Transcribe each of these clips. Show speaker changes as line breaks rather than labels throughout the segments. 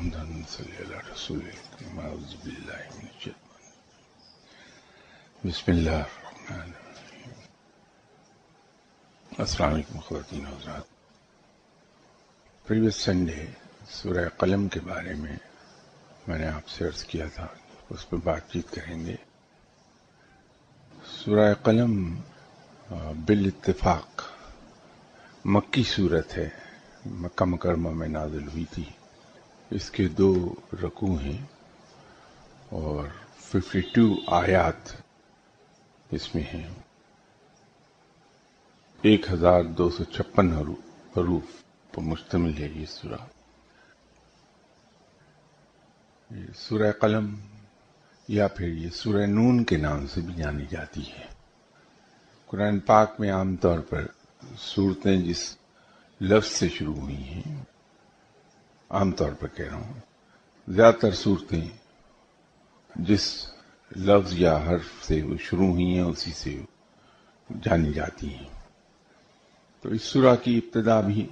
حمدا صلی اللہ رسول اعوذ باللہ من الشیطان بسم اللہ الرحمن الرحیم۔ السلام علیکم خواتین حضرات۔ پریویس سنڈے سورہ قلم کے بارے میں میں نے آپ سے عرض کیا تھا، اس پہ بات چیت کریں گے۔ سورہ قلم بالاتفاق، مکی صورت ہے۔ مکہ مکرمہ میں نازل ہوئی تھی۔ اس کے دو رکوع ہیں اور ففٹی ٹو آیات اس میں ہیں۔ ایک ہزار دو سو چھپن حروف پر مشتمل ہے یہ سورہ۔ یہ سورہ قلم یا پھر یہ سورہ نون کے نام سے بھی جانی جاتی ہے۔ قرآن پاک میں عام طور پر صورتیں جس لفظ سے شروع ہوئی ہیں عام طور پر کہہ رہا ہوں، زیادہ تر صورتیں جس لفظ یا حرف سے وہ شروع ہوئی ہیں، اسی سے جانی جاتی ہیں۔ تو اس سورہ کی ابتدا بھی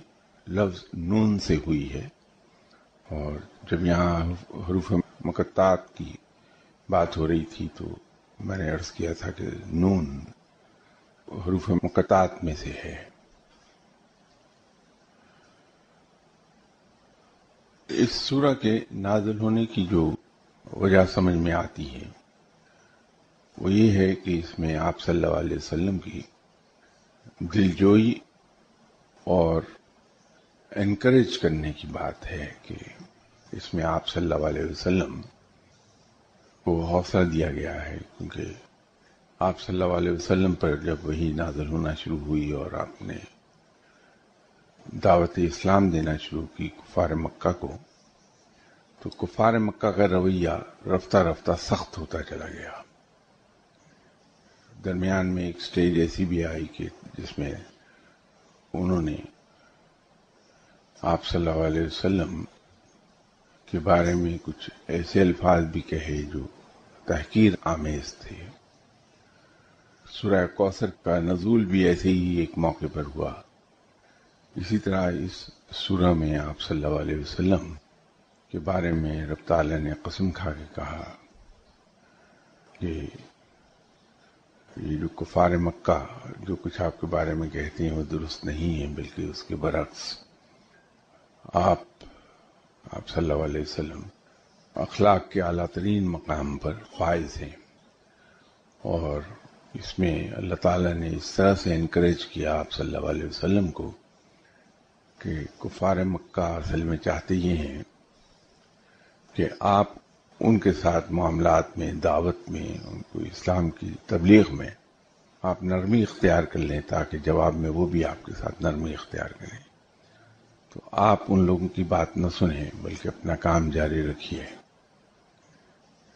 لفظ نون سے ہوئی ہے اور جب یہاں حروف مقطعات کی بات ہو رہی تھی تو میں نے عرض کیا تھا کہ نون حروف مقطعات میں سے ہے۔ اس سورہ کے نازل ہونے کی جو وجہ سمجھ میں آتی ہے، وہ یہ ہے کہ اس میں آپ صلی اللہ علیہ وسلم کی دلجوئی اور انکریج کرنے کی بات ہے کہ اس میں آپ صلی اللہ علیہ وسلم کو حوصلہ دیا گیا ہے، کیونکہ آپ صلی اللہ علیہ وسلم پر جب وہی نازل ہونا شروع ہوئی اور آپ نے دعوت اسلام دینا شروع کی کفار مکہ کو، تو کفار مکہ کا رویہ رفتہ رفتہ سخت ہوتا چلا گیا۔ درمیان میں ایک سٹیج ایسی بھی آئی کہ جس میں انہوں نے آپ صلی اللہ علیہ وسلم کے بارے میں کچھ ایسے الفاظ بھی کہے جو تحقیر آمیز تھے۔ سورہ کوثر کا نزول بھی ایسے ہی ایک موقع پر ہوا۔ اسی طرح اس سورہ میں آپ صلی اللہ علیہ وسلم کے بارے میں رب تعالی نے قسم کھا کے کہا کہ یہ جو کفار مکہ جو کچھ آپ کے بارے میں کہتے ہیں وہ درست نہیں ہے بلکہ اس کے برعکس آپ آپ صلی اللہ علیہ وسلم اخلاق کے اعلیٰ ترین مقام پر فائز ہیں۔ اور اس میں اللہ تعالیٰ نے اس طرح سے انکریج کیا آپ صلی اللہ علیہ وسلم کو کہ کفار مکہ اصل میں چاہتے یہ ہیں کہ آپ ان کے ساتھ معاملات میں، دعوت میں، ان کو اسلام کی تبلیغ میں آپ نرمی اختیار کر لیں تاکہ جواب میں وہ بھی آپ کے ساتھ نرمی اختیار کریں۔ تو آپ ان لوگوں کی بات نہ سنیں، بلکہ اپنا کام جاری رکھیے۔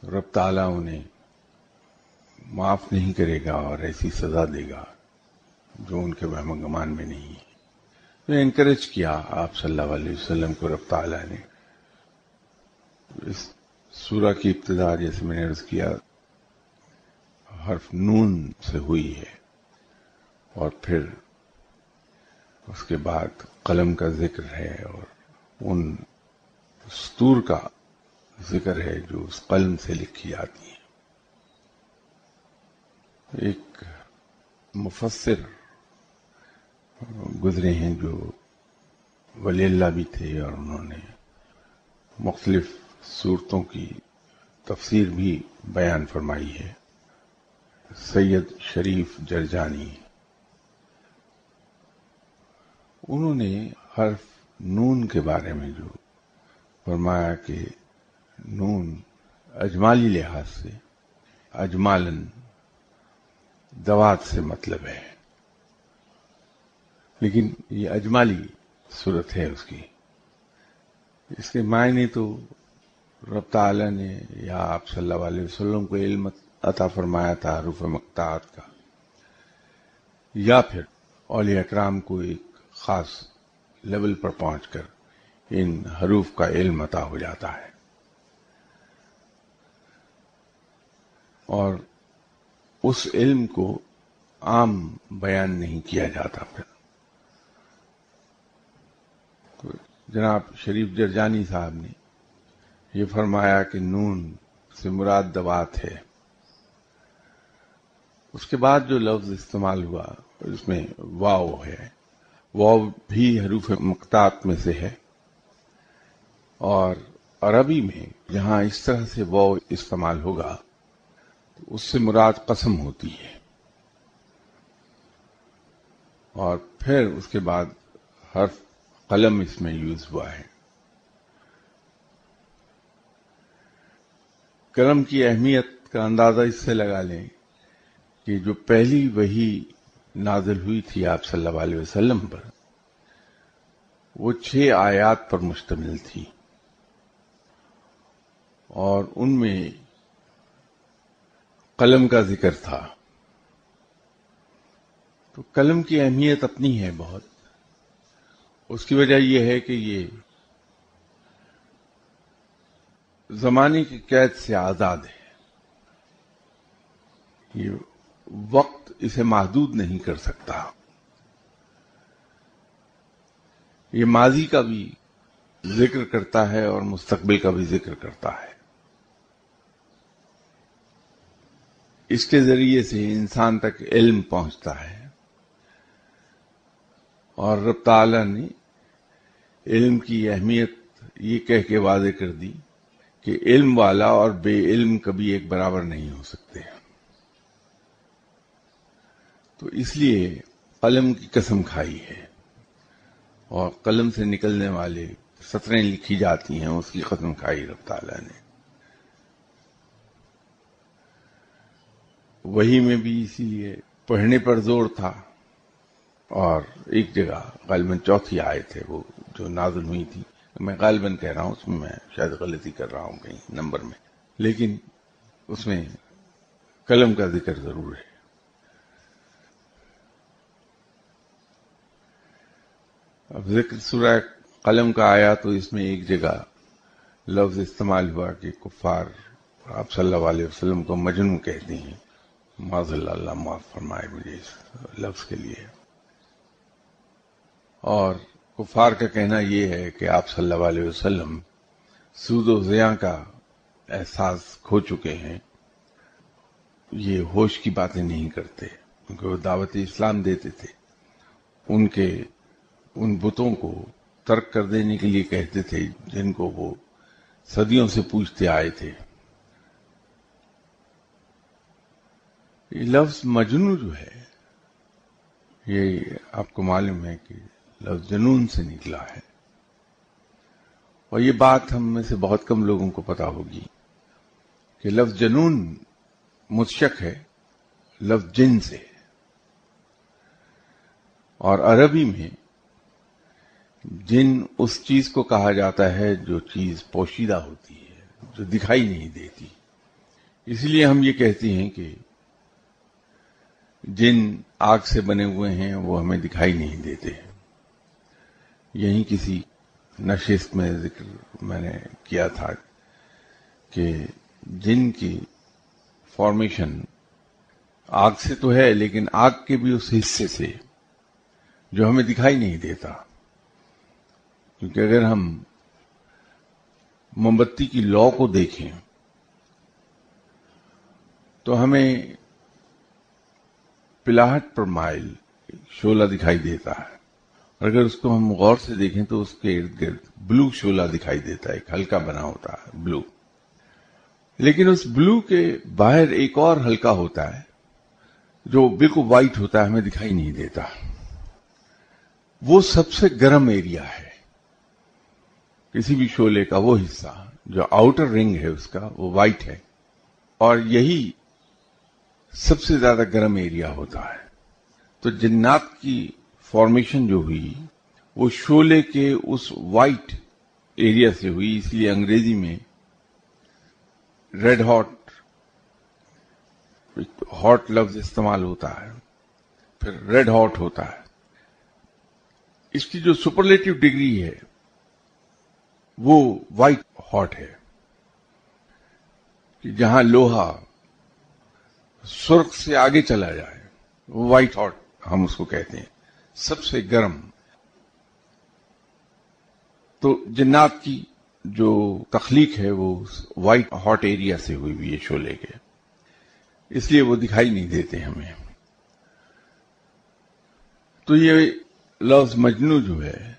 رب تعالیٰ انہیں معاف نہیں کرے گا اور ایسی سزا دے گا جو ان کے وہم گمان میں نہیں۔ ہے تو انکریج کیا آپ صلی اللہ علیہ وسلم کو رب تعالیٰ نے۔ اس سورہ کی ابتدا جیسے میں نے عرض کیا، حرف نون سے ہوئی ہے۔ اور پھر اس کے بعد قلم کا ذکر ہے اور ان ستور کا ذکر ہے جو اس قلم سے لکھی جاتی ہیں۔ ایک مفسر گزرے ہیں جو ولی اللہ بھی تھے اور انہوں نے مختلف صورتوں کی تفسیر بھی بیان فرمائی ہے۔ سید شریف جرجانی۔ انہوں نے حرف نون کے بارے میں جو فرمایا کہ نون اجمالی لحاظ سے اجمالن دوات سے مطلب ہے۔ لیکن یہ اجمالی صورت ہے اس کی۔ اس کے معنی تو رب تعالی نے یا آپ صلی اللہ علیہ وسلم کو علم عطا فرمایا تھا، حروف مقطعات کا۔ یا پھر اولیاء اکرام کو ایک خاص لیول پر پہنچ کر ان حروف کا علم عطا ہو جاتا ہے۔ اور اس علم کو عام بیان نہیں کیا جاتا پھر۔ جناب شریف جرجانی صاحب نے یہ فرمایا کہ نون سے مراد دوات ہے اس کے بعد جو لفظ استعمال ہوا، اس میں واؤ ہے۔ واؤ بھی حروف مقتات میں سے ہے۔ اور عربی میں جہاں اس طرح سے واؤ استعمال ہوگا، تو اس سے مراد قسم ہوتی ہے۔ اور پھر اس کے بعد حرف قلم اس میں یوز ہوا ہے۔ قلم کی اہمیت کا اندازہ اس سے لگا لیں کہ جو پہلی وہی نازل ہوئی تھی آپ صلی اللہ علیہ وسلم پر، وہ چھ آیات پر مشتمل تھی۔ اور ان میں قلم کا ذکر تھا۔ تو قلم کی اہمیت اپنی ہے بہت۔ اس کی وجہ یہ ہے کہ یہ زمانے کی قید سے آزاد ہے۔ یہ وقت اسے محدود نہیں کر سکتا۔ یہ ماضی کا بھی ذکر کرتا ہے اور مستقبل کا بھی ذکر کرتا ہے۔ اس کے ذریعے سے انسان تک علم پہنچتا ہے۔ اور رب تعالی نے علم کی اہمیت یہ کہہ کے واضح کر دی کہ علم والا اور بے علم کبھی ایک برابر نہیں ہو سکتے تو اس لیے قلم کی قسم کھائی ہے اور قلم سے نکلنے والے سطریں لکھی جاتی ہیں، اس کی قسم کھائی رب تعالیٰ نے۔ وہی میں بھی اسی لیے پڑھنے پر زور تھا اور ایک جگہ غالباً چوتھی آئے تھے وہ۔ جو نازل ہوئی تھی، میں غالباً کہہ رہا ہوں، اس میں میں شاید غلطی کر رہا ہوں کہیں نمبر میں۔ لیکن اس میں قلم کا ذکر ضرور ہے۔ اب ذکر سورہ قلم کا آیا تو اس میں ایک جگہ لفظ استعمال ہوا کہ کفار، آپ صلی اللہ علیہ وسلم کو مجنو کہتے ہیں۔ معذ اللہ اللہ معاف فرمائے مجھے اس لفظ کے لیے۔ اور کفار کا کہنا یہ ہے کہ آپ صلی اللہ علیہ وسلم سود و زیاں کا احساس کھو چکے ہیں۔ یہ ہوش کی باتیں نہیں کرتے کیونکہ وہ دعوت اسلام دیتے تھے۔ ان کے، ان بتوں کو ترک کر دینے کے لیے کہتے تھے، جن کو وہ صدیوں سے پوچھتے آئے تھے۔ یہ لفظ مجنو جو ہے، یہ آپ کو معلوم ہے کہ لفظ جنون سے نکلا ہے۔ اور یہ بات ہم میں سے بہت کم لوگوں کو پتا ہوگی کہ لفظ جنون متشک ہے، لفظ جن سے۔ اور عربی میں جن اس چیز کو کہا جاتا ہے جو چیز پوشیدہ ہوتی ہے، جو دکھائی نہیں دیتی۔ اس لیے ہم یہ کہتے ہیں کہ جن آگ سے بنے ہوئے ہیں، وہ ہمیں دکھائی نہیں دیتے۔ ہیں یہی کسی نشست میں ذکر میں نے کیا تھا کہ جن کی فارمیشن آگ سے تو ہے، لیکن آگ کے بھی اس حصے سے جو ہمیں دکھائی نہیں دیتا۔ کیونکہ اگر ہم موم بتی کی لو کو دیکھیں، تو ہمیں پلاہٹ پر مائل شولہ دکھائی دیتا ہے۔ اور اگر اس کو ہم غور سے دیکھیں تو اس کے ارد گرد بلو شولہ دکھائی دیتا ہے، ایک ہلکا بنا ہوتا ہے، بلو۔ لیکن اس بلو کے باہر ایک اور ہلکا ہوتا ہے، جو بالکل وائٹ ہوتا ہے، ہمیں دکھائی نہیں دیتا۔ وہ سب سے گرم ایریا ہے۔ کسی بھی شولے کا وہ حصہ، جو آؤٹر رنگ ہے اس کا، وہ وائٹ ہے۔ اور یہی سب سے زیادہ گرم ایریا ہوتا ہے۔ تو جنات کی فارمیشن جو ہوئی، وہ شولے کے اس وائٹ ایریا سے ہوئی، اس لیے انگریزی میں ریڈ ہاٹ ہاٹ لفظ استعمال ہوتا ہے، پھر ریڈ ہاٹ ہوتا ہے۔ اس کی جو سپرلیٹو ڈگری ہے، وہ وائٹ ہاٹ ہے۔ کہ جہاں لوہا سرخ سے آگے چلا جائے، وہ وائٹ ہاٹ ہم اس کو کہتے ہیں۔ سب سے گرم تو جنات کی جو تخلیق ہے وہ وائٹ ہاٹ ایریا سے ہوئی ہوئی ہے شولے کے۔ اس لیے وہ دکھائی نہیں دیتے ہمیں۔ تو یہ لفظ مجنو جو ہے،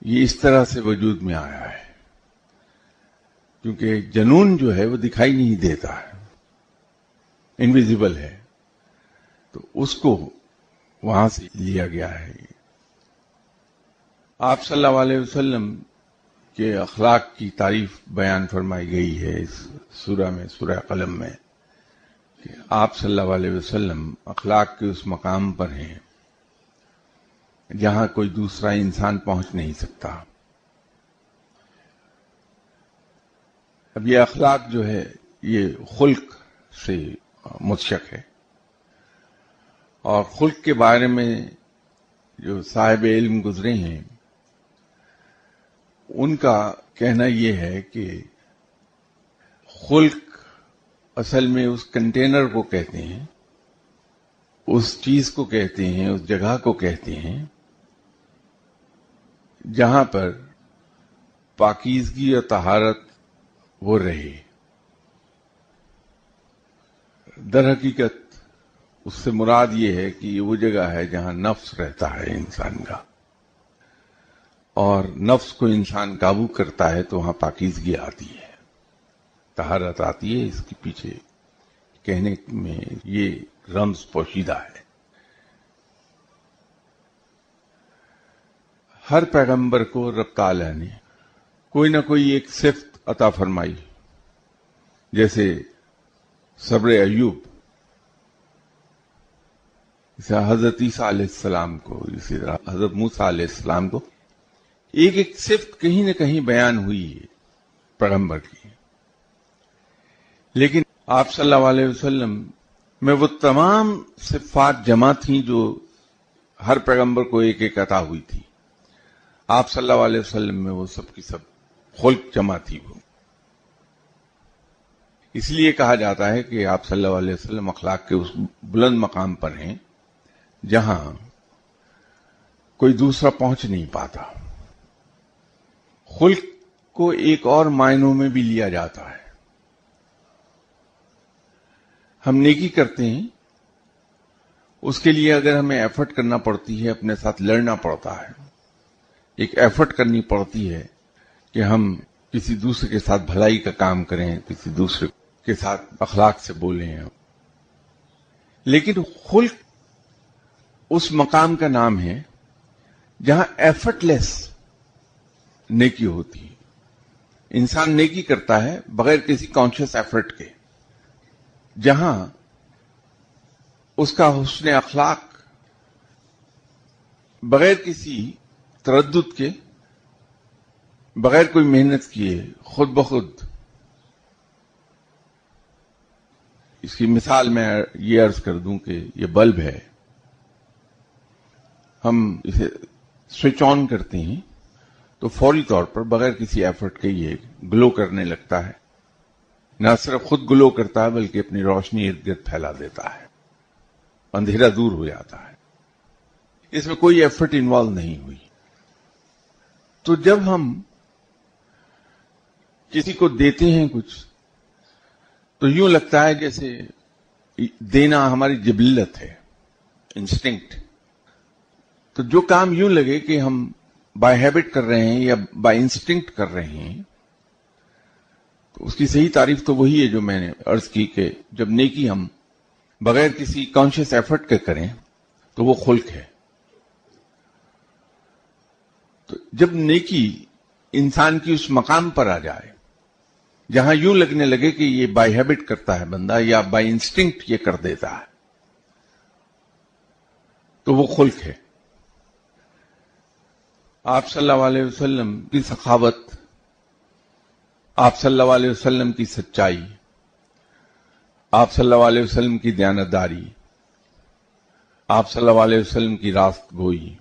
یہ اس طرح سے وجود میں آیا ہے۔ کیونکہ جنون جو ہے وہ دکھائی نہیں دیتا ہے۔ انویزیبل ہے۔ تو اس کو وہاں سے لیا گیا ہے۔ آپ صلی اللہ علیہ وسلم کے اخلاق کی تعریف بیان فرمائی گئی ہے اس سورہ میں، سورہ قلم میں، کہ آپ صلی اللہ علیہ وسلم اخلاق کے اس مقام پر ہیں جہاں کوئی دوسرا انسان پہنچ نہیں سکتا۔ اب یہ اخلاق جو ہے، یہ خلق سے متشق ہے۔ اور خلق کے بارے میں جو صاحب علم گزرے ہیں، ان کا کہنا یہ ہے کہ خلق اصل میں اس کنٹینر کو کہتے ہیں، اس چیز کو کہتے ہیں، اس جگہ کو کہتے ہیں، جہاں پر پاکیزگی اور تہارت وہ رہے در حقیقت اس سے مراد یہ ہے کہ یہ وہ جگہ ہے جہاں نفس رہتا ہے انسان کا۔ اور نفس کو انسان قابو کرتا ہے تو وہاں پاکیزگی آتی ہے۔ تہارت آتی ہے اس کے پیچھے۔ کہنے میں یہ رمز پوشیدہ ہے۔ ہر پیغمبر کو رب تعالی نے کوئی نہ کوئی ایک صفت عطا فرمائی۔ جیسے صبر ایوب اسے حضرت عیسیٰ علیہ السلام کو اسی طرح حضرت موسیٰ علیہ السلام کو ایک ایک صفت کہیں نہ کہیں بیان ہوئی ہے، پیغمبر کی۔ لیکن آپ صلی اللہ علیہ وسلم میں وہ تمام صفات جمع تھیں جو ہر پیغمبر کو ایک ایک عطا ہوئی تھی آپ صلی اللہ علیہ وسلم میں وہ سب کی سب خلق جمع تھی وہ۔ اس لیے کہا جاتا ہے کہ آپ صلی اللہ علیہ وسلم اخلاق کے اس بلند مقام پر ہیں۔ جہاں کوئی دوسرا پہنچ نہیں پاتا۔ خلق کو ایک اور معنوں میں بھی لیا جاتا ہے۔ ہم نیکی کرتے ہیں، اس کے لیے اگر ہمیں ایفرٹ کرنا پڑتی ہے، اپنے ساتھ لڑنا پڑتا ہے۔ ایک ایفرٹ کرنی پڑتی ہے کہ ہم کسی دوسرے کے ساتھ بھلائی کا کام کریں، کسی دوسرے کے ساتھ اخلاق سے بولیں۔ لیکن خلق اس مقام کا نام ہے جہاں ایفرٹ لیس نیکی ہوتی ہے انسان نیکی کرتا ہے بغیر کسی کانشیس ایفرٹ کے، جہاں اس کا حسن اخلاق بغیر کسی تردد کے، بغیر کوئی محنت کیے، خود بخود۔ اس کی مثال میں یہ عرض کر دوں کہ یہ بلب ہے۔ ہم اسے سوئچ آن کرتے ہیں، تو فوری طور پر بغیر کسی ایفرٹ کے یہ گلو کرنے لگتا ہے۔ نہ صرف خود گلو کرتا ہے، بلکہ اپنی روشنی ارد گرد پھیلا دیتا ہے۔ اندھیرا دور ہو جاتا ہے۔ اس میں کوئی ایفرٹ انوالو نہیں ہوئی۔ تو جب ہم کسی کو دیتے ہیں کچھ، تو یوں لگتا ہے جیسے دینا ہماری جبلت ہے انسٹنکٹ تو جو کام یوں لگے کہ ہم بائی ہیبٹ کر رہے ہیں یا بائی انسٹنکٹ کر رہے ہیں، تو اس کی صحیح تعریف تو وہی ہے جو میں نے ارض کی کہ جب نیکی ہم بغیر کسی کانشیس ایفرٹ کے کریں، تو وہ خلق ہے۔ تو جب نیکی انسان کی اس مقام پر آ جائے، جہاں یوں لگنے لگے کہ یہ بائی ہیبٹ کرتا ہے بندہ یا بائی انسٹنکٹ یہ کر دیتا ہے، تو وہ خلق ہے۔ آپ صلی اللہ علیہ وسلم کی سخاوت، آپ صلی اللہ علیہ وسلم کی سچائی، آپ صلی اللہ علیہ وسلم کی دیانتداری، آپ صلی اللہ علیہ وسلم کی راست گوئی،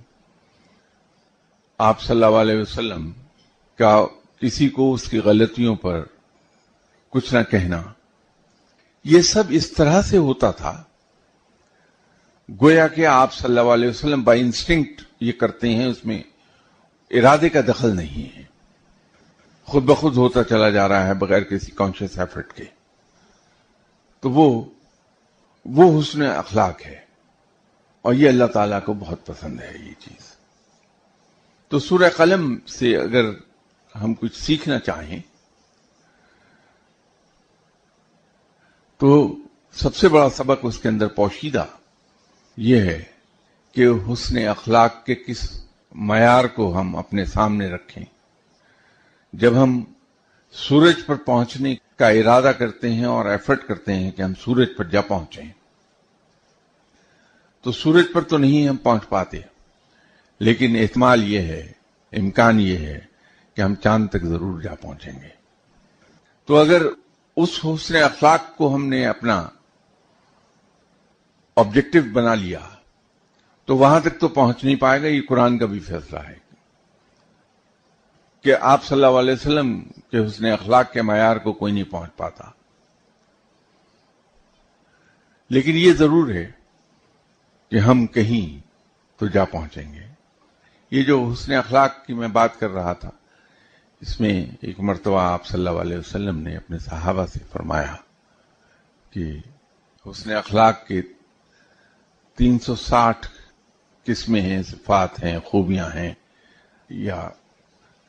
آپ صلی اللہ علیہ وسلم کا کسی کو اس کی غلطیوں پر کچھ نہ کہنا۔ یہ سب اس طرح سے ہوتا تھا۔ گویا کہ آپ صلی اللہ علیہ وسلم بائی انسٹنکٹ یہ کرتے ہیں اس میں۔ ارادے کا دخل نہیں ہے۔ خود بخود ہوتا چلا جا رہا ہے بغیر کسی کانشیس ایفرٹ کے۔ تو وہ وہ حسن اخلاق ہے۔ اور یہ اللہ تعالیٰ کو بہت پسند ہے یہ چیز۔ تو سورہ قلم سے اگر ہم کچھ سیکھنا چاہیں، تو سب سے بڑا سبق اس کے اندر پوشیدہ یہ ہے کہ حسن اخلاق کے کس معیار کو ہم اپنے سامنے رکھیں۔ جب ہم سورج پر پہنچنے کا ارادہ کرتے ہیں اور ایفرٹ کرتے ہیں کہ ہم سورج پر جا پہنچیں، تو سورج پر تو نہیں ہم پہنچ پاتے۔ لیکن احتمال یہ ہے، امکان یہ ہے کہ ہم چاند تک ضرور جا پہنچیں گے۔ تو اگر اس حسن اخلاق کو ہم نے اپنا آبجیکٹو بنا لیا تو وہاں تک تو پہنچ نہیں پائے گا، یہ قرآن کا بھی فیصلہ ہے۔ کہ آپ صلی اللہ علیہ وسلم کے حسن اخلاق کے معیار کو کوئی نہیں پہنچ پاتا۔ لیکن یہ ضرور ہے کہ ہم کہیں تو جا پہنچیں گے۔ یہ جو حسن اخلاق کی میں بات کر رہا تھا، اس میں ایک مرتبہ آپ صلی اللہ علیہ وسلم نے اپنے صحابہ سے فرمایا کہ حسن اخلاق کے تین سو ساٹھ قسمیں ہیں، صفات ہیں، خوبیاں ہیں، یا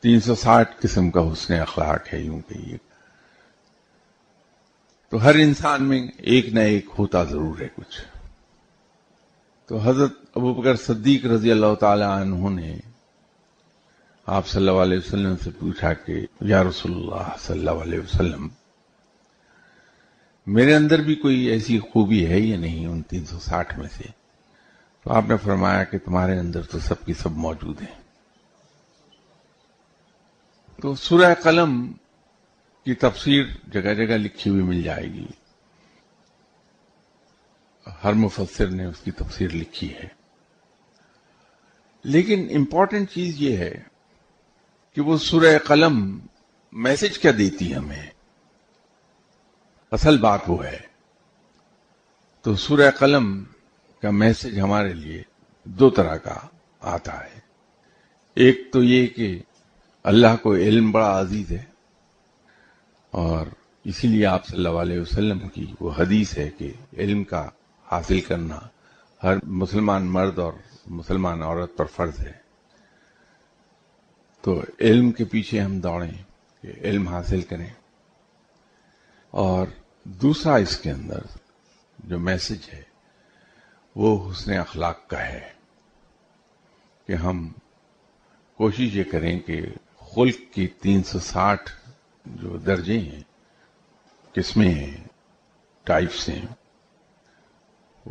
تین سو ساٹھ قسم کا حسن اخلاق ہے، یوں کہیے۔ تو ہر انسان میں ایک نہ ایک ہوتا ضرور ہے کچھ۔ تو حضرت ابو بکر صدیق رضی اللہ تعالی عنہ نے آپ صلی اللہ علیہ وسلم سے پوچھا کہ، یا رسول اللہ صلی اللہ علیہ وسلم، میرے اندر بھی کوئی ایسی خوبی ہے یا نہیں ان تین سو ساٹھ میں سے؟ تو آپ نے فرمایا کہ تمہارے اندر تو سب کی سب موجود ہیں۔ تو سورہ قلم کی تفسیر جگہ جگہ لکھی ہوئی مل جائے گی۔ ہر مفسر نے اس کی تفسیر لکھی ہے۔ لیکن امپورٹنٹ چیز یہ ہے کہ وہ سورہ قلم میسج کیا دیتی ہمیں۔ اصل بات وہ ہے۔ تو سورہ قلم کا میسج ہمارے لیے دو طرح کا آتا ہے۔ ایک تو یہ کہ اللہ کو علم بڑا عزیز ہے اور اسی لیے آپ صلی اللہ علیہ وسلم کی وہ حدیث ہے کہ علم کا حاصل کرنا ہر مسلمان مرد اور مسلمان عورت پر فرض ہے۔ تو علم کے پیچھے ہم دوڑیں کہ علم حاصل کریں۔ اور دوسرا اس کے اندر جو میسج ہے وہ حسن اخلاق کا ہے کہ ہم کوشش یہ کریں کہ خلق کی تین سو ساٹھ جو درجے ہیں، قسمیں ہیں، ٹائپس ہیں،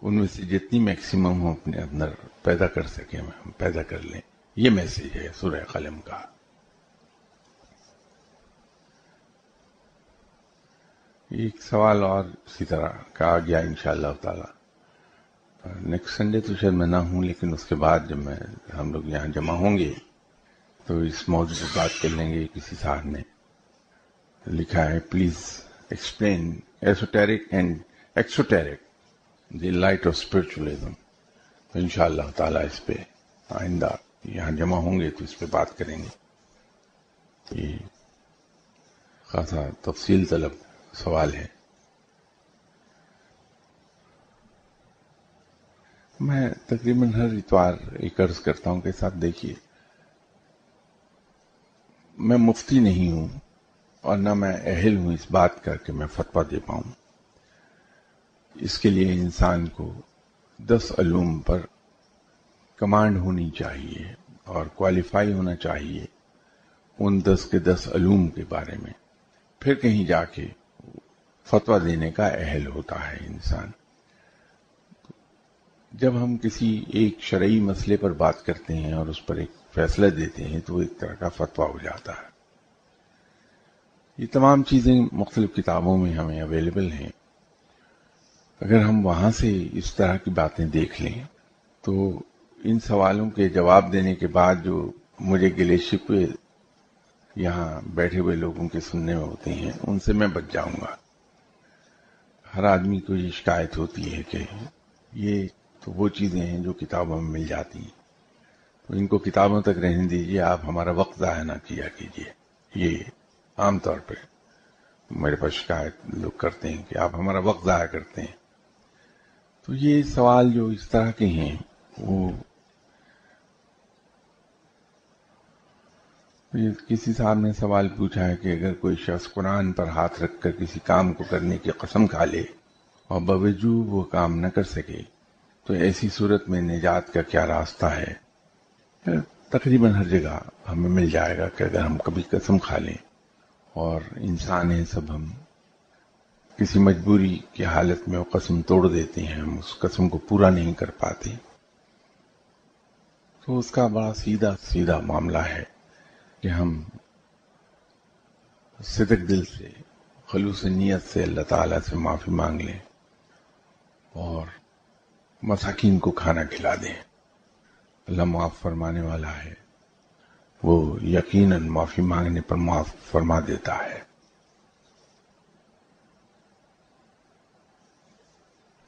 ان میں سے جتنی میکسیمم ہم اپنے اندر پیدا کر سکیں، ہم پیدا کر لیں۔ یہ میسج ہے سورہ قلم کا۔ ایک سوال اور اسی طرح کہا گیا ان شاء اللہ تعالی۔ نیکسٹ سنڈے تو شاید میں نہ ہوں، لیکن اس کے بعد جب میں ہم لوگ یہاں جمع ہوں گے، تو اس موضوع پر بات کر لیں گے کسی صاحب نے۔ لکھا ہے please explain esoteric and exoteric the light of spiritualism تو ان شاء اللہ تعالیٰ اس پہ آئندہ یہاں جمع ہوں گے، تو اس پہ بات کریں گے۔ یہ خاصا تفصیل طلب سوال ہے۔ میں تقریباً ہر اتوار ایک عرض کرتا ہوں کہ ساتھ دیکھیے، میں مفتی نہیں ہوں اور نہ میں اہل ہوں اس بات کا کہ میں فتویٰ دے پاؤں۔ اس کے لیے انسان کو دس علوم پر کمانڈ ہونی چاہیے اور کوالیفائی ہونا چاہیے ان دس کے دس علوم کے بارے میں۔ پھر کہیں جا کے فتویٰ دینے کا اہل ہوتا ہے انسان۔ جب ہم کسی ایک شرعی مسئلے پر بات کرتے ہیں اور اس پر ایک فیصلہ دیتے ہیں تو ایک طرح کا فتویٰ ہو جاتا ہے۔ یہ تمام چیزیں مختلف کتابوں میں ہمیں اویلیبل ہیں۔ اگر ہم وہاں سے اس طرح کی باتیں دیکھ لیں تو ان سوالوں کے جواب دینے کے بعد جو مجھے گلے شکوے یہاں بیٹھے ہوئے لوگوں کے سننے میں ہوتے ہیں، ان سے میں بچ جاؤں گا۔ ہر آدمی کو یہ شکایت ہوتی ہے کہ یہ تو وہ چیزیں ہیں جو کتابوں میں مل جاتی ہیں۔ تو ان کو کتابوں تک رہنے دیجیے آپ ہمارا وقت ضائع نہ کیا کیجیے یہ عام طور پہ میرے پاس شکایت لوگ کرتے ہیں کہ آپ ہمارا وقت ضائع کرتے ہیں۔ تو یہ سوال جو اس طرح کے ہیں، وہ کسی صاحب نے سوال پوچھا ہے کہ اگر کوئی شخص قرآن پر ہاتھ رکھ کر کسی کام کو کرنے کی قسم کھا لے اور باوجود وہ کام نہ کر سکے تو ایسی صورت میں نجات کا کیا راستہ ہے؟ تقریباً ہر جگہ ہمیں مل جائے گا کہ اگر ہم کبھی قسم کھا لیں اور انسان ہیں سب ہم، کسی مجبوری کی حالت میں وہ قسم توڑ دیتے ہیں، ہم اس قسم کو پورا نہیں کر پاتے۔ تو اس کا بڑا سیدھا سیدھا معاملہ ہے کہ ہم صدق دل سے، خلوص نیت سے اللہ تعالی سے معافی مانگ لیں اور مساکین کو کھانا کھلا دیں۔ اللہ معاف فرمانے والا ہے۔ وہ یقیناً معافی مانگنے پر معاف فرما دیتا ہے۔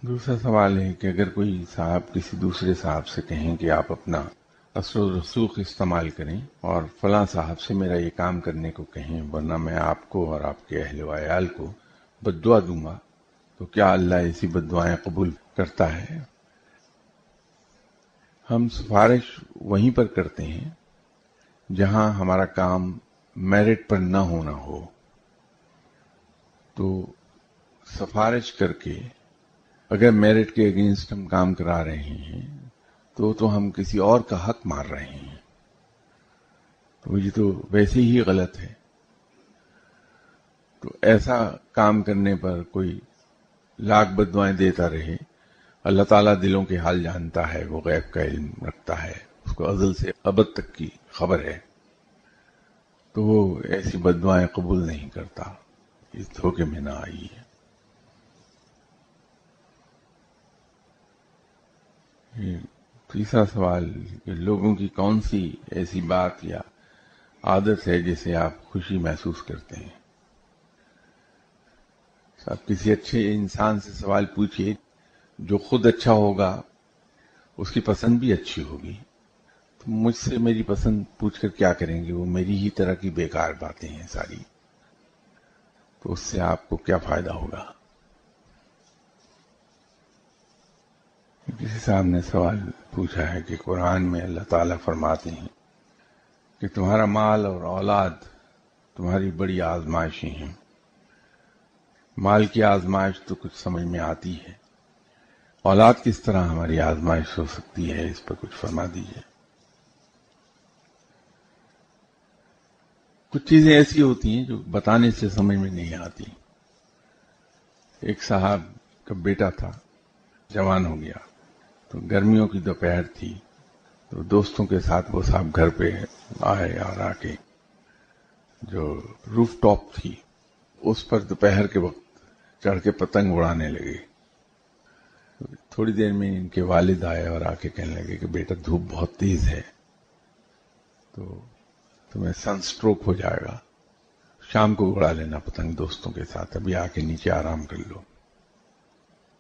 دوسرا سوال ہے کہ اگر کوئی صاحب کسی دوسرے صاحب سے کہیں کہ آپ اپنا اثر و رسوخ استعمال کریں اور فلاں صاحب سے میرا یہ کام کرنے کو کہیں ورنہ میں آپ کو اور آپ کے اہل و عیال کو بدعا دوں گا، تو کیا اللہ ایسی بدعائیں قبول کرتا ہے؟ ہم سفارش وہیں پر کرتے ہیں جہاں ہمارا کام میرٹ پر نہ ہونا ہو۔ تو سفارش کر کے اگر میرٹ کے اگینسٹ ہم کام کرا رہے ہیں، تو تو ہم کسی اور کا حق مار رہے ہیں۔ تو یہ تو ویسے ہی غلط ہے۔ تو ایسا کام کرنے پر کوئی لاکھ بدوائیں دیتا رہے اللہ تعالیٰ دلوں کے حال جانتا ہے، وہ غیب کا علم رکھتا ہے۔ اس کو ازل سے ابد تک کی خبر ہے۔ تو وہ ایسی بدوائیں قبول نہیں کرتا۔ اس دھوکے میں نہ آئی ہے۔ تیسرا سوال، کہ لوگوں کی کون سی ایسی بات یا عادت ہے جسے آپ خوشی محسوس کرتے ہیں؟ آپ کسی اچھے انسان سے سوال پوچھئے جو خود اچھا ہوگا، اس کی پسند بھی اچھی ہوگی۔ تو مجھ سے میری پسند پوچھ کر کیا کریں گے؟ وہ میری ہی طرح کی بیکار باتیں ہیں ساری۔ تو اس سے آپ کو کیا فائدہ ہوگا؟ کسی صاحب نے سوال پوچھا ہے کہ قرآن میں اللہ تعالیٰ فرماتے ہیں کہ تمہارا مال اور اولاد تمہاری بڑی آزمائشیں ہیں۔ مال کی آزمائش تو کچھ سمجھ میں آتی ہے۔ اولاد کس طرح ہماری آزمائش ہو سکتی ہے؟ اس پر کچھ فرما دیجیے کچھ چیزیں ایسی ہوتی ہیں جو بتانے سے سمجھ میں نہیں آتی۔ ایک صاحب کا بیٹا تھا، جوان ہو گیا۔ تو گرمیوں کی دوپہر تھی۔ تو دوستوں کے ساتھ وہ صاحب گھر پہ آئے اور آ کے جو روف ٹاپ تھی، اس پر دوپہر کے وقت چڑھ کے پتنگ اڑانے لگے۔ تھوڑی دیر میں ان کے والد آئے اور آ کے کہنے لگے کہ بیٹا دھوپ بہت تیز ہے، تو تمہیں سن سٹروک ہو جائے گا۔ شام کو اڑا لینا پتنگ دوستوں کے ساتھ، ابھی آ کے نیچے آرام کر لو۔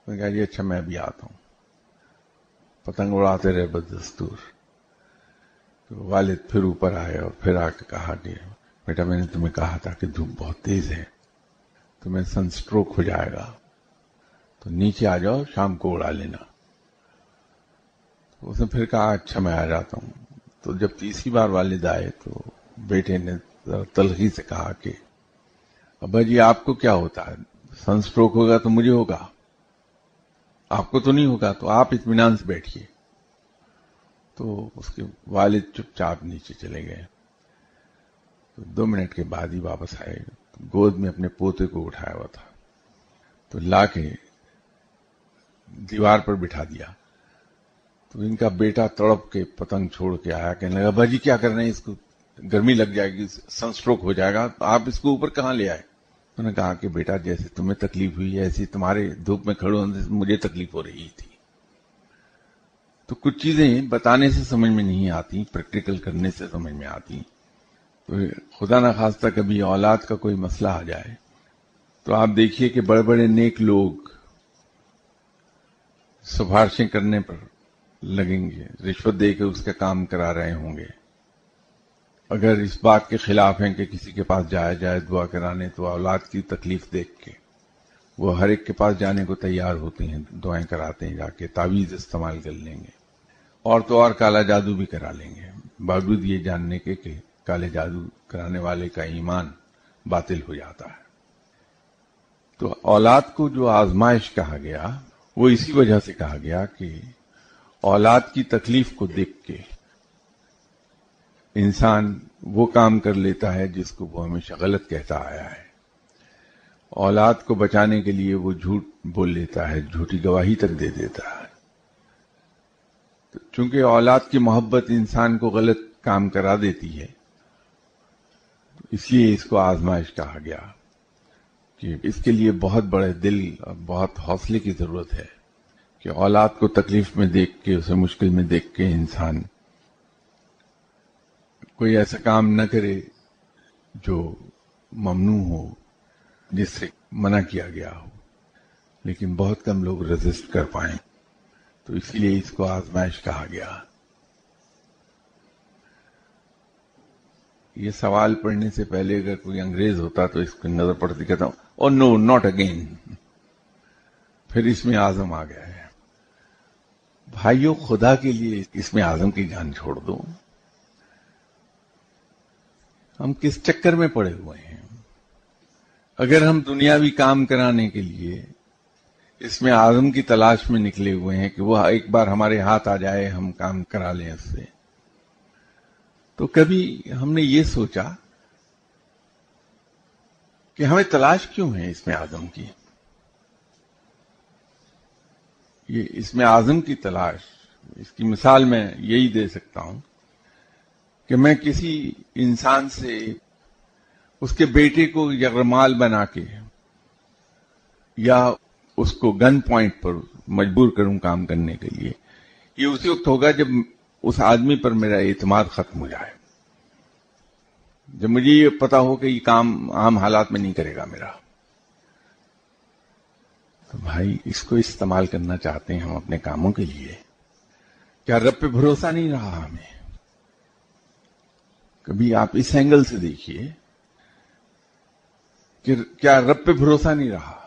میں کہا جی اچھا میں ابھی آتا ہوں۔ پتنگ اڑاتے رہے بدستور تو والد پھر اوپر آئے اور پھر آ کے کہا کہ بیٹا، میں نے تمہیں کہا تھا کہ دھوپ بہت تیز ہے، تمہیں سن سٹروک ہو جائے گا۔ تو نیچے آ جاؤ، شام کو اڑا لینا۔ اس نے پھر کہا اچھا میں آ جاتا ہوں۔ تو جب تیسری بار والد آئے تو بیٹے نے تلخی سے کہا کہ، ابا جی آپ کو کیا ہوتا ہے؟ سن سٹروک ہوگا تو مجھے ہوگا۔ آپ کو تو نہیں ہوگا، تو آپ اطمینان سے بیٹھیے۔ تو اس کے والد چپ چاپ نیچے چلے گئے۔ تو دو منٹ کے بعد ہی واپس آئے۔ گود میں اپنے پوتے کو اٹھایا ہوا تھا۔ تو لا کے دیوار پر بٹھا دیا۔ تو ان کا بیٹا تڑپ کے پتنگ چھوڑ کے آیا، کہنے لگا بھاجی کیا کر رہے ہیں؟ اس کو گرمی لگ جائے گی، سن سٹروک ہو جائے گا، آپ اس کو اوپر کہاں لے آئے؟ انہوں نے کہا کہ بیٹا، جیسے تمہیں تکلیف ہوئی ایسی تمہارے دھوپ میں کھڑے ہونے سے مجھے تکلیف ہو رہی تھی۔ تو کچھ چیزیں بتانے سے سمجھ میں نہیں آتی، پریکٹیکل کرنے سے سمجھ میں آتی۔ تو خدا نخواستہ، کبھی اولاد کا کوئی مسئلہ آ جائے، تو آپ دیکھیے کہ بڑے بڑے نیک لوگ سفارشیں کرنے پر لگیں گے۔ رشوت دے کے اس کا کام کرا رہے ہوں گے۔ اگر اس بات کے خلاف ہیں کہ کسی کے پاس جایا جائے دعا کرانے، تو اولاد کی تکلیف دیکھ کے وہ ہر ایک کے پاس جانے کو تیار ہوتے ہیں، دعائیں کراتے ہیں، جا کے تعویذ استعمال کر لیں گے۔ اور تو اور کالا جادو بھی کرا لیں گے۔ باوجود یہ جاننے کے کہ کالے جادو کرانے والے کا ایمان باطل ہو جاتا ہے۔ تو اولاد کو جو آزمائش کہا گیا وہ اسی وجہ سے کہا گیا کہ اولاد کی تکلیف کو دیکھ کے انسان وہ کام کر لیتا ہے جس کو وہ ہمیشہ غلط کہتا آیا ہے۔ اولاد کو بچانے کے لیے وہ جھوٹ بول لیتا ہے، جھوٹی گواہی تک دے دیتا ہے۔ چونکہ اولاد کی محبت انسان کو غلط کام کرا دیتی ہے، اس لیے اس کو آزمائش کہا گیا۔ کہ اس کے لیے بہت بڑے دل اور بہت حوصلے کی ضرورت ہے کہ اولاد کو تکلیف میں دیکھ کے، اسے مشکل میں دیکھ کے انسان کوئی ایسا کام نہ کرے جو ممنوع ہو، جس سے منع کیا گیا ہو، لیکن بہت کم لوگ رجسٹ کر پائیں۔ تو اسی لیے اس کو آزمائش کہا گیا۔ یہ سوال پڑھنے سے پہلے اگر کوئی انگریز ہوتا تو اس کو نظر پڑتی، کہتا ہوں اور نو ناٹ اگین پھر اس میں آزم آ گیا ہے بھائیوں خدا کے لیے اس میں آزم کی جان چھوڑ دو۔ ہم کس چکر میں پڑے ہوئے ہیں؟ اگر ہم دنیاوی کام کرانے کے لیے اس میں آزم کی تلاش میں نکلے ہوئے ہیں کہ وہ ایک بار ہمارے ہاتھ آ جائے، ہم کام کرا لیں اس سے۔ تو کبھی ہم نے یہ سوچا کہ ہمیں تلاش کیوں ہے اس میں آزم کی؟ یہ اس میں آزم کی تلاش، اس کی مثال میں یہی دے سکتا ہوں کہ میں کسی انسان سے اس کے بیٹے کو یغرمال بنا کے یا اس کو گن پوائنٹ پر مجبور کروں کام کرنے کے لیے، یہ اسی وقت ہوگا جب اس آدمی پر میرا اعتماد ختم ہو جائے۔ جب مجھے یہ پتا ہو کہ یہ کام عام حالات میں نہیں کرے گا میرا، تو بھائی اس کو استعمال کرنا چاہتے ہیں ہم اپنے کاموں کے لیے۔ کیا رب پہ بھروسہ نہیں رہا ہمیں؟ کبھی آپ اس اینگل سے دیکھیے کہ کیا رب پہ بھروسہ نہیں رہا۔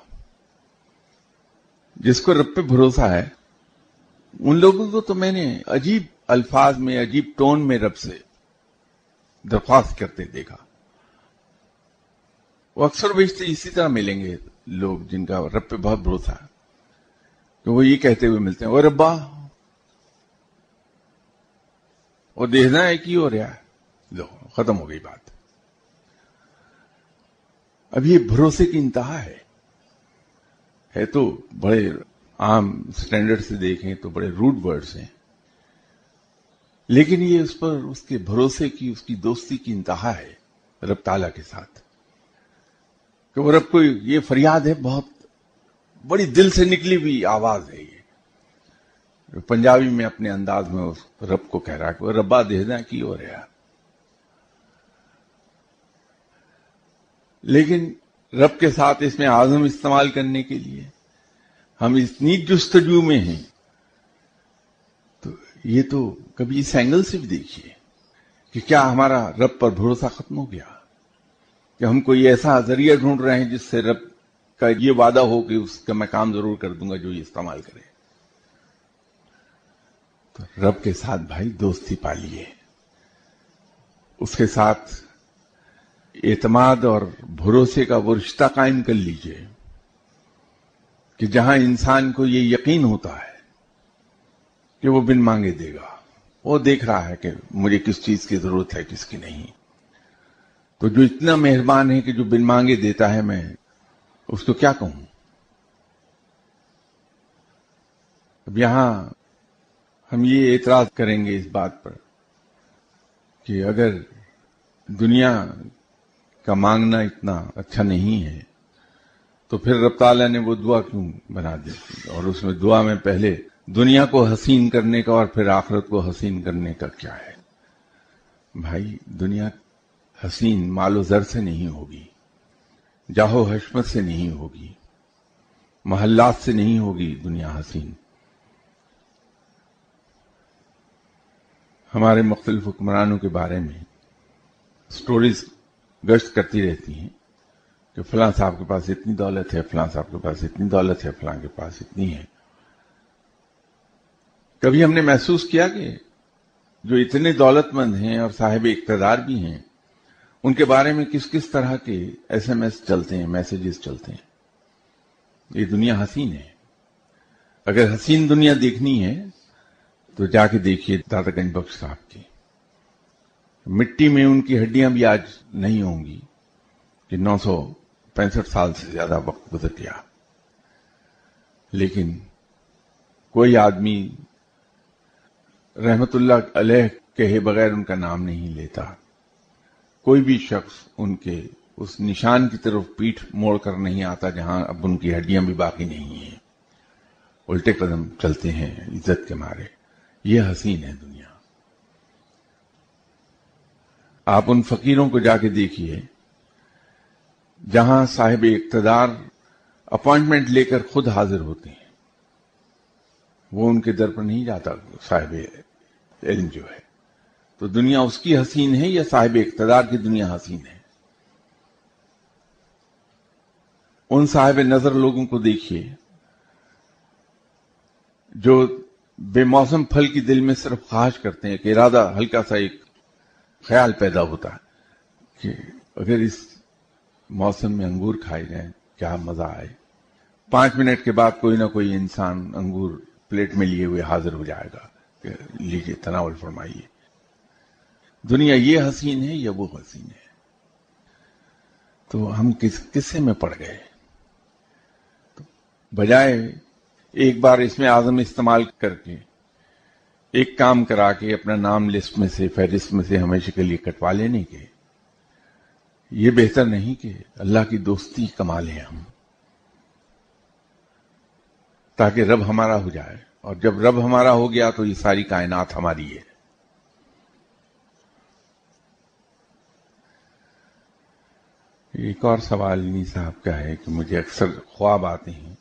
جس کو رب پہ بھروسہ ہے، ان لوگوں کو تو میں نے عجیب الفاظ میں، عجیب ٹون میں رب سے درخواست کرتے دیکھا۔ وہ اکثر بیچتے اسی طرح ملیں گے لوگ جن کا رب پہ بہت بھروسہ ہے۔ کہ وہ یہ کہتے ہوئے ملتے ہیں اور ربا اور دیکھنا ہے کی ہو رہا ہے۔ لو، ختم ہو گئی بات۔ اب یہ بھروسے کی انتہا ہے۔ ہے تو بڑے عام سٹینڈرڈ سے دیکھیں تو بڑے روڈ ورڈز ہیں۔ لیکن یہ اس پر اس کے بھروسے کی، اس کی دوستی کی انتہا ہے رب تعالیٰ کے ساتھ۔ کہ وہ رب کو یہ فریاد ہے، بہت بڑی دل سے نکلی ہوئی آواز ہے یہ۔ پنجابی میں اپنے انداز میں اس رب کو کہہ رہا ہے کہ وہ ربا دینا کی ہو رہا لیکن رب کے ساتھ اس میں آزم استعمال کرنے کے لیے ہم اتنی جستجو میں ہیں یہ تو کبھی اس اینگل سے بھی دیکھیے کہ کیا ہمارا رب پر بھروسہ ختم ہو گیا؟ کہ ہم کوئی ایسا ذریعہ ڈھونڈ رہے ہیں جس سے رب کا یہ وعدہ ہو کہ اس کا میں کام ضرور کر دوں گا جو یہ استعمال کرے۔ تو رب کے ساتھ بھائی دوستی پالیے۔ اس کے ساتھ اعتماد اور بھروسے کا وہ رشتہ قائم کر لیجیے کہ جہاں انسان کو یہ یقین ہوتا ہے کہ وہ بن مانگے دے گا۔ وہ دیکھ رہا ہے کہ مجھے کس چیز کی ضرورت ہے، کس کی نہیں۔ تو جو اتنا مہربان ہے کہ جو بن مانگے دیتا ہے میں، اس کو کیا کہوں؟ اب یہاں ہم یہ اعتراض کریں گے اس بات پر کہ اگر دنیا کا مانگنا اتنا اچھا نہیں ہے، تو پھر رب تعالیٰ نے وہ دعا کیوں بنا دی؟ اور اس میں دعا میں پہلے دنیا کو حسین کرنے کا اور پھر آخرت کو حسین کرنے کا کیا ہے؟ بھائی، دنیا حسین مال و زر سے نہیں ہوگی جاہو حشمت سے نہیں ہوگی، محلات سے نہیں ہوگی دنیا حسین۔ ہمارے مختلف حکمرانوں کے بارے میں سٹوریز گشت کرتی رہتی ہیں کہ فلاں صاحب کے پاس اتنی دولت ہے، فلاں صاحب کے پاس اتنی دولت ہے، فلاں کے پاس اتنی ہے۔ کبھی ہم نے محسوس کیا کہ جو اتنے دولت مند ہیں اور صاحب اقتدار بھی ہیں، ان کے بارے میں کس کس طرح کے ایس ایم ایس چلتے ہیں میسیجز چلتے ہیں؟ یہ دنیا حسین ہے۔ اگر حسین دنیا دیکھنی ہے، تو جا کے دیکھیے دادا گنج بخش صاحب کی۔ مٹی میں ان کی ہڈیاں بھی آج نہیں ہوں گی کہ نو سو پینسٹھ سال سے زیادہ وقت گزر گیا۔ لیکن کوئی آدمی رحمت اللہ علیہ کہے بغیر ان کا نام نہیں لیتا۔ کوئی بھی شخص ان کے اس نشان کی طرف پیٹھ موڑ کر نہیں آتا جہاں اب ان کی ہڈیاں بھی باقی نہیں ہیں۔ الٹے قدم چلتے ہیں عزت کے مارے۔ یہ حسین ہے دنیا۔ آپ ان فقیروں کو جا کے دیکھیے۔ جہاں صاحب اقتدار اپوائنٹمنٹ لے کر خود حاضر ہوتے ہیں۔ وہ ان کے در پر نہیں جاتا، صاحب علم جو ہے۔ تو دنیا اس کی حسین ہے یا صاحب اقتدار کی دنیا حسین ہے؟ ان صاحب نظر لوگوں کو دیکھیے، جو بے موسم پھل کی دل میں صرف خواہش کرتے ہیں کہ ارادہ ہلکا سا ایک خیال پیدا ہوتا ہے کہ اگر اس موسم میں انگور کھائے جائیں، کیا مزہ آئے۔ پانچ منٹ کے بعد کوئی نہ کوئی انسان انگور پلیٹ میں لیے ہوئے حاضر ہو جائے گا۔ کہ لیجیے تناول فرمائیے۔ دنیا یہ حسین ہے یا وہ حسین ہے؟ تو ہم کس قصے میں پڑ گئے؟ بجائے ایک بار اس میں آزم استعمال کر کے ایک کام کرا کے اپنا نام لسٹ میں سے، فہرست میں سے ہمیشہ کے لیے کٹوا لینے کے۔ یہ بہتر نہیں کہ اللہ کی دوستی کما لیں ہم۔ تاکہ رب ہمارا ہو جائے۔ اور جب رب ہمارا ہو گیا تو یہ ساری کائنات ہماری ہے۔ ایک اور سوال انہیں صاحب کا ہے کہ مجھے اکثر خواب آتے ہیں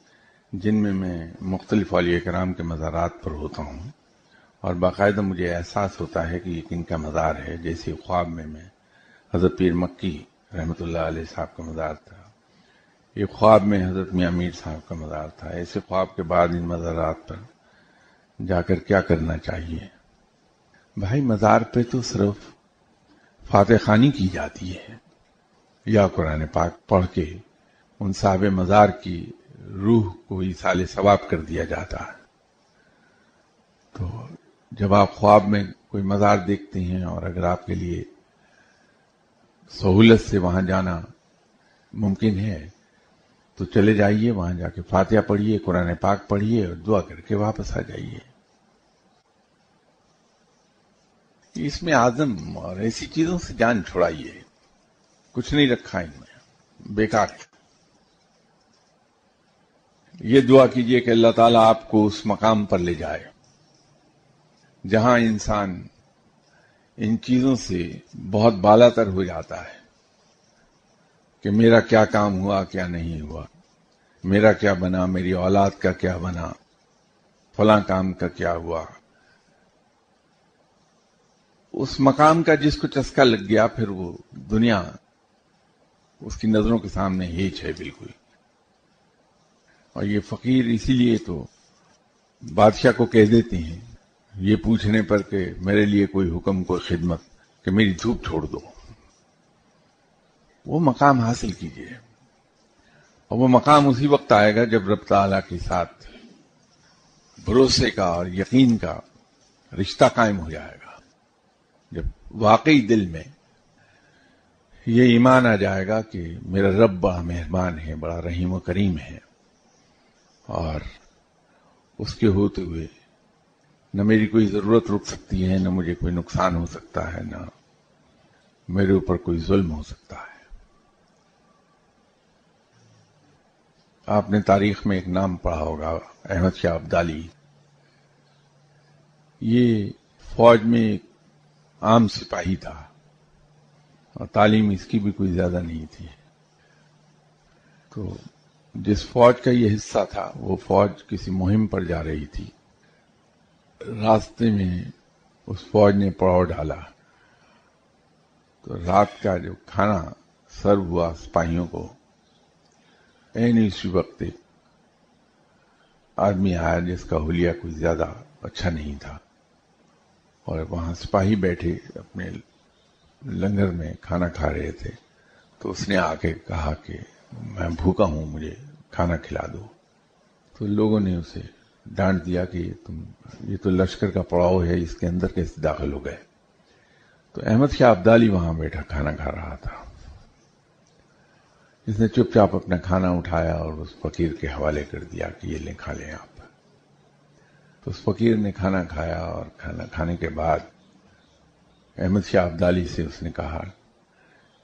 جن میں میں مختلف علی کرام کے مزارات پر ہوتا ہوں اور باقاعدہ مجھے احساس ہوتا ہے کہ یہ کن کا مزار ہے، جیسے خواب میں میں حضرت پیر مکی رحمۃ اللہ علیہ صاحب کا مزار تھا۔ ایک خواب میں حضرت میاں میر صاحب کا مزار تھا۔ ایسے خواب کے بعد ان مزارات پر جا کر کیا کرنا چاہیے؟ بھائی، مزار پہ تو صرف فاتح خانی کی جاتی ہے۔ یا قرآن پاک پڑھ کے ان صاحب مزار کی روح کو سال ثواب کر دیا جاتا۔ ہے تو جب آپ خواب میں کوئی مزار دیکھتے ہیں اور اگر آپ کے لیے سہولت سے وہاں جانا ممکن ہے تو چلے جائیے، وہاں جا کے فاتحہ پڑھیے، قرآن پاک پڑھیے اور دعا کر کے واپس آ جائیے۔ اس میں آزم اور ایسی چیزوں سے جان چھوڑائیے کچھ نہیں رکھا ان میں، بیکار۔ یہ دعا کیجیے کہ اللہ تعالیٰ آپ کو اس مقام پر لے جائے، جہاں انسان ان چیزوں سے بہت بالا تر ہو جاتا ہے۔ کہ میرا کیا کام ہوا، کیا نہیں ہوا؟ میرا کیا بنا؟ میری اولاد کا کیا بنا؟ فلاں کام کا کیا ہوا؟ اس مقام کا جس کو چسکا لگ گیا، پھر وہ دنیا اس کی نظروں کے سامنے ہیچ ہے بالکل۔ اور یہ فقیر اسی لیے تو بادشاہ کو کہہ دیتے ہیں، یہ پوچھنے پر کہ میرے لیے کوئی حکم، کوئی خدمت کہ میری دھوپ چھوڑ دو۔ وہ مقام حاصل کیجیے۔ اور وہ مقام اسی وقت آئے گا جب رب تعالیٰ کے ساتھ بھروسے کا اور یقین کا رشتہ قائم ہو جائے گا۔ جب واقعی دل میں یہ ایمان آ جائے گا کہ میرا رب بڑا مہربان ہے، بڑا رحیم و کریم ہے، اور اس کے ہوتے ہوئے نہ میری کوئی ضرورت رک سکتی ہے، نہ مجھے کوئی نقصان ہو سکتا ہے، نہ میرے اوپر کوئی ظلم ہو سکتا ہے۔ آپ نے تاریخ میں ایک نام پڑھا ہوگا، احمد شاہ ابدالی۔ یہ فوج میں ایک عام سپاہی تھا اور تعلیم اس کی بھی کوئی زیادہ نہیں تھی۔ تو جس فوج کا یہ حصہ تھا، وہ فوج کسی مہم پر جا رہی تھی۔ راستے میں اس فوج نے پڑاؤ ڈالا۔ تو رات کا جو کھانا سرو ہوا سپاہیوں کو این اسی وقت آدمی آیا جس کا حلیہ کوئی زیادہ اچھا نہیں تھا۔ اور وہاں سپاہی بیٹھے اپنے لنگر میں کھانا کھا رہے تھے۔ تو اس نے آ کے کہا کہ میں بھوکا ہوں، مجھے کھانا کھلا دو۔ تو لوگوں نے اسے ڈانٹ دیا کہ تم، یہ تو لشکر کا پڑاؤ ہے، اس کے اندر کیسے داخل ہو گئے؟ تو احمد شاہ ابدالی وہاں بیٹھا کھانا کھا رہا تھا۔ اس نے چپ چاپ اپنا کھانا اٹھایا اور اس فقیر کے حوالے کر دیا کہ یہ لیں کھا لیں آپ۔ تو اس فقیر نے کھانا کھایا اور کھانا کھانے کے بعد احمد شاہ ابدالی سے اس نے کہا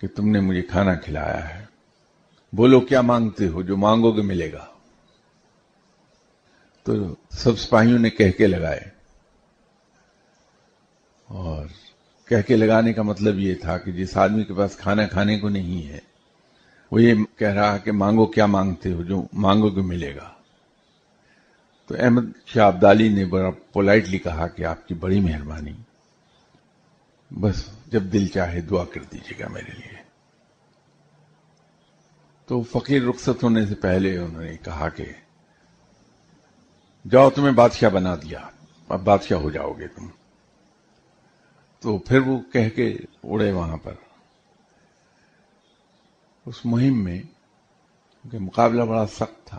کہ تم نے مجھے کھانا کھلایا ہے۔ بولو، کیا مانگتے ہو؟ جو مانگو گے ملے گا۔ تو سب سپاہیوں نے کہہ کے لگائے۔ اور کہہ کے لگانے کا مطلب یہ تھا کہ جس آدمی کے پاس کھانا کھانے کو نہیں ہے وہ یہ کہہ رہا کہ مانگو کیا مانگتے ہو؟ جو مانگو گے ملے گا۔ تو احمد شاہ عبدالی نے بڑا پولائٹلی کہا کہ آپ کی بڑی مہربانی۔ بس جب دل چاہے دعا کر دیجیے گا میرے لیے۔ تو فقیر رخصت ہونے سے پہلے انہوں نے کہا کہ جاؤ تمہیں بادشاہ بنا دیا، اب بادشاہ ہو جاؤ گے تم۔ تو پھر وہ کہہ کے اڑے وہاں پر۔ اس مہم میں مقابلہ بڑا سخت تھا،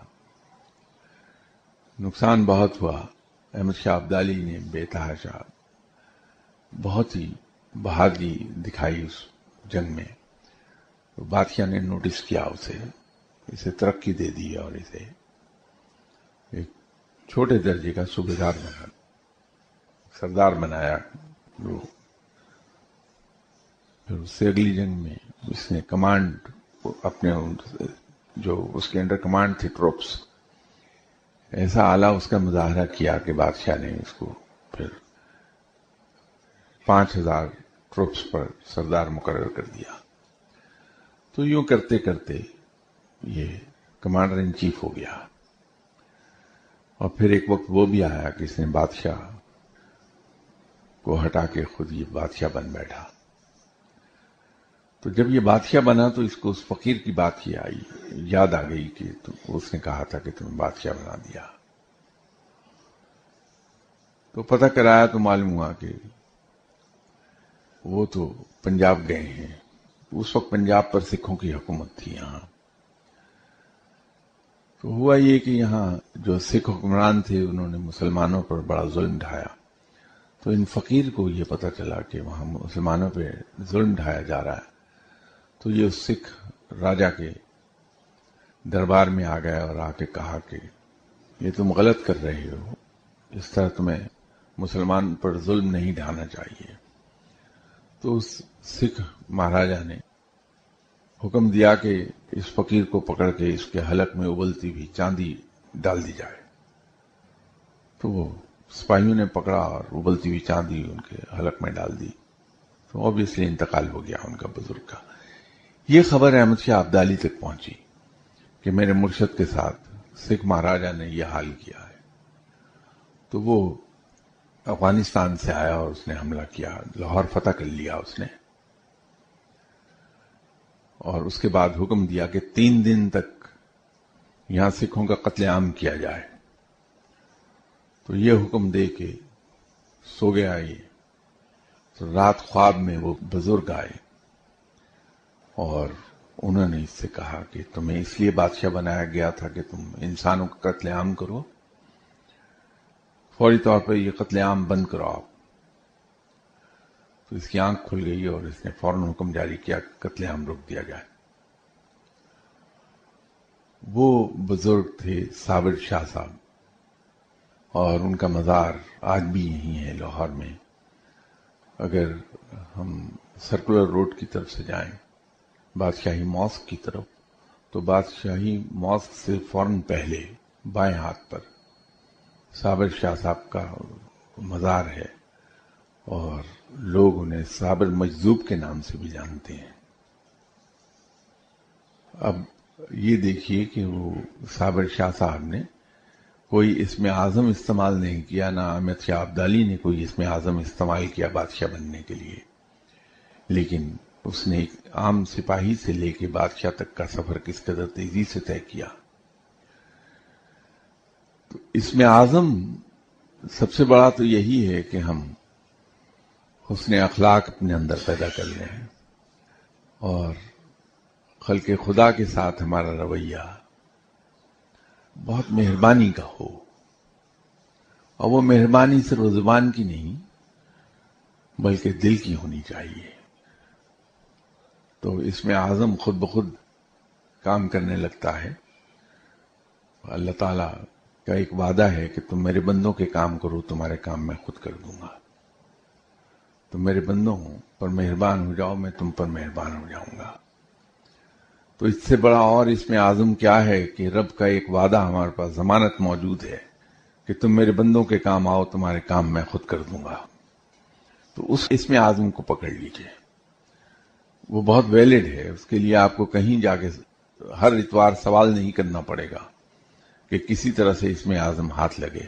نقصان بہت ہوا۔ احمد شاہ عبدالی نے بے تحاشا بہت ہی بہادری دکھائی اس جنگ میں۔ بادشاہ نے نوٹس کیا اسے اسے ترقی دے دی اور اسے ایک چھوٹے درجے کا صوبیدار بنا، سردار بنایا۔ جو پھر اس سے اگلی جنگ میں اس نے کمانڈ اپنے جو اس کے انڈر کمانڈ تھی ٹروپس ایسا آلہ اس کا مظاہرہ کیا کہ بادشاہ نے اس کو پھر پانچ ہزار ٹروپس پر سردار مقرر کر دیا۔ تو یوں کرتے کرتے یہ کمانڈر ان چیف ہو گیا۔ اور پھر ایک وقت وہ بھی آیا کہ اس نے بادشاہ کو ہٹا کے خود یہ بادشاہ بن بیٹھا۔ تو جب یہ بادشاہ بنا تو اس کو اس فقیر کی بات ہی آئی، یاد آ گئی کہ اس نے کہا تھا کہ تمہیں بادشاہ بنا دیا۔ تو پتہ کرایا تو معلوم ہوا کہ وہ تو پنجاب گئے ہیں۔ اس وقت پنجاب پر سکھوں کی حکومت تھی یہاں۔ تو ہوا یہ کہ یہاں جو سکھ حکمران تھے، انہوں نے مسلمانوں پر بڑا ظلم ڈھایا۔ تو ان فقیر کو یہ پتا چلا کہ وہاں مسلمانوں پہ ظلم ڈھایا جا رہا ہے۔ تو یہ سکھ راجا کے دربار میں آ گیا اور آ کے کہا کہ یہ تم غلط کر رہے ہو۔ اس طرح تمہیں مسلمان پر ظلم نہیں ڈھانا چاہیے۔ تو اس سکھ مہاراجا نے حکم دیا کہ اس فقیر کو پکڑ کے اس کے حلق میں ابلتی ہوئی چاندی ڈال دی جائے۔ تو وہ سپاہیوں نے پکڑا اور ابلتی ہوئی چاندی ان کے حلق میں ڈال دی۔ تو آبیسلی انتقال ہو گیا ان کا بزرگ کا۔ یہ خبر احمد شاہ عبدالی تک پہنچی کہ میرے مرشد کے ساتھ سکھ مہاراجا نے یہ حال کیا ہے۔ تو وہ افغانستان سے آیا اور اس نے حملہ کیا، لاہور فتح کر لیا اس نے۔ اور اس کے بعد حکم دیا کہ تین دن تک یہاں سکھوں کا قتل عام کیا جائے۔ تو یہ حکم دے کے سو گیا یہ۔ تو رات خواب میں وہ بزرگ آئے۔ اور انہوں نے اس سے کہا کہ تمہیں اس لیے بادشاہ بنایا گیا تھا کہ تم انسانوں کا قتل عام کرو۔ فوری طور پہ یہ قتل عام بند کرو آپ۔ تو اس کی آنکھ کھل گئی اور اس نے فوراً حکم جاری کیا قتل عام روک دیا جائے۔ وہ بزرگ تھے صابر شاہ صاحب اور ان کا مزار آج بھی یہی ہے لاہور میں۔ اگر ہم سرکولر روڈ کی طرف سے جائیں بادشاہی ماسک کی طرف۔ تو بادشاہی ماسک سے فوراً پہلے بائیں ہاتھ پر۔ صابر شاہ صاحب کا مزار ہے اور لوگ انہیں صابر مجذوب کے نام سے بھی جانتے ہیں۔ اب یہ دیکھیے کہ وہ صابر شاہ صاحب نے کوئی اس میں اعظم استعمال نہیں کیا، نہ امت شاہ عبدالی نے کوئی اس میں اعظم استعمال کیا بادشاہ بننے کے لیے۔ لیکن اس نے ایک عام سپاہی سے لے کے بادشاہ تک کا سفر کس قدر تیزی سے طے کیا؟ تو اس میں اعظم سب سے بڑا تو یہی ہے کہ ہم حسن اخلاق اپنے اندر پیدا کر لیں اور خلق خدا کے ساتھ ہمارا رویہ بہت مہربانی کا ہو۔ اور وہ مہربانی صرف زبان کی نہیں، بلکہ دل کی ہونی چاہیے۔ تو اس میں اعظم خود بخود کام کرنے لگتا ہے۔ اللہ تعالی کا ایک وعدہ ہے کہ تم میرے بندوں کے کام کرو، تمہارے کام میں خود کر دوں گا۔ تم میرے بندوں پر مہربان ہو جاؤ، میں تم پر مہربان ہو جاؤں گا۔ تو اس سے بڑا اور اس میں آزم کیا ہے کہ رب کا ایک وعدہ ہمارے پاس ضمانت موجود ہے کہ تم میرے بندوں کے کام آؤ، تمہارے کام میں خود کر دوں گا۔ تو اس اس میں آزم کو پکڑ لیجیے۔ وہ بہت ویلڈ ہے، اس کے لیے آپ کو کہیں جا کے ہر اتوار سوال نہیں کرنا پڑے گا کہ کسی طرح سے اس میں آزم ہاتھ لگے۔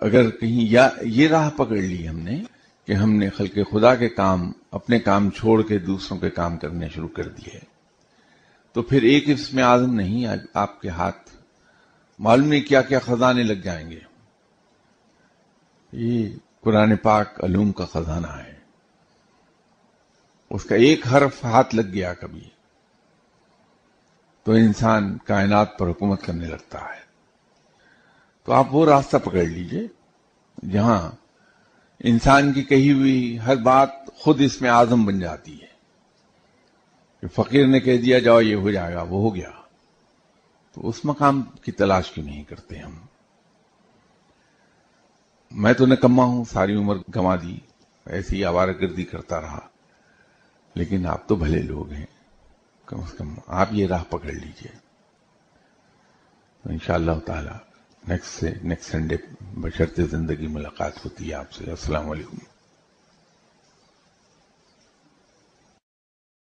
اگر کہیں یا یہ راہ پکڑ لی ہم نے کہ ہم نے خلق خدا کے کام، اپنے کام چھوڑ کے دوسروں کے کام کرنے شروع کر دیے، تو پھر ایک اس میں آزم نہیں آپ کے ہاتھ معلوم نہیں کیا کیا خزانے لگ جائیں گے۔ یہ قرآن پاک علوم کا خزانہ ہے۔ اس کا ایک حرف ہاتھ لگ گیا کبھی۔ تو انسان کائنات پر حکومت کرنے لگتا ہے۔ تو آپ وہ راستہ پکڑ لیجیے جہاں انسان کی کہی ہوئی ہر بات خود اس میں آزم بن جاتی ہے۔ کہ فقیر نے کہہ دیا، جاؤ یہ ہو جائے گا، وہ ہو گیا۔ تو اس مقام کی تلاش کیوں نہیں کرتے ہم؟ میں تو نکما ہوں، ساری عمر گما دی، ایسی آوارہ گردی کرتا رہا۔ لیکن آپ تو بھلے لوگ ہیں۔ کم از کم آپ یہ راہ پکڑ لیجیے۔ ان شاء اللہ تعالی نیکسٹ سے نیکسٹ سنڈے بشرط زندگی ملاقات ہوتی ہے آپ سے۔ السلام علیکم۔